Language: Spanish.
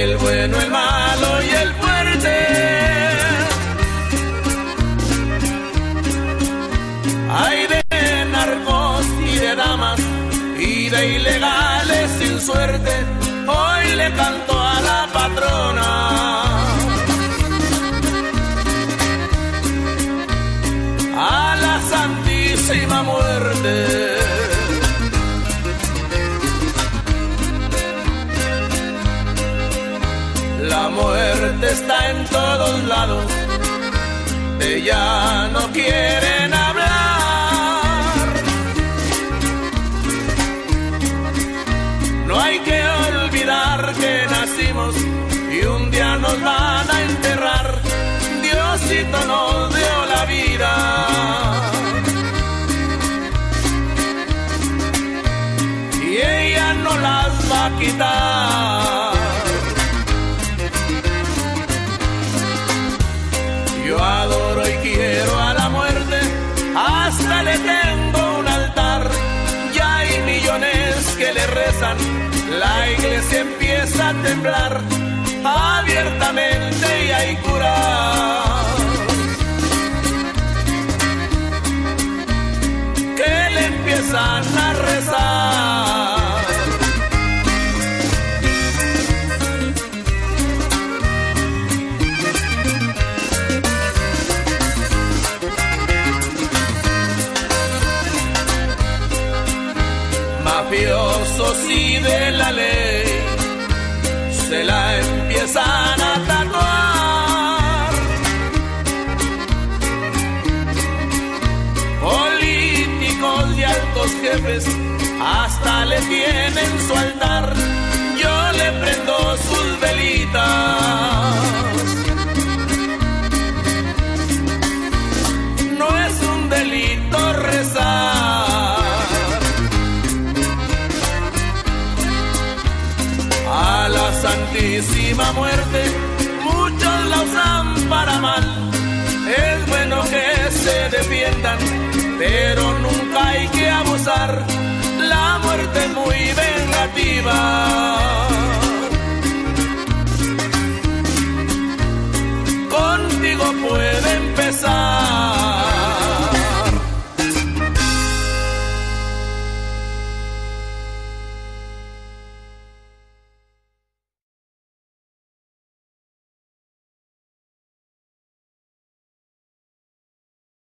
el bueno, el malo y el fuerte. Hay de narcos y de damas y de ilegales sin suerte, hoy le canto a la patrona. A la santísima muerte. La muerte está en todos lados, ella no quieren hablar. No hay que olvidar que nacimos y un día nos van a enterrar. Diosito nos dio la vida. Y ella no las va a quitar. Adoro y quiero a la muerte, hasta le tengo un altar. Ya hay millones que le rezan, la iglesia empieza a temblar. Abiertamente y hay curas que le empiezan a mafiosos y de la ley se la empiezan a tatuar. Políticos y altos jefes hasta le tienen su altar. Santísima Muerte, muchos la usan para mal. Es bueno que se defiendan, pero nunca hay que abusar. La muerte es muy vengativa.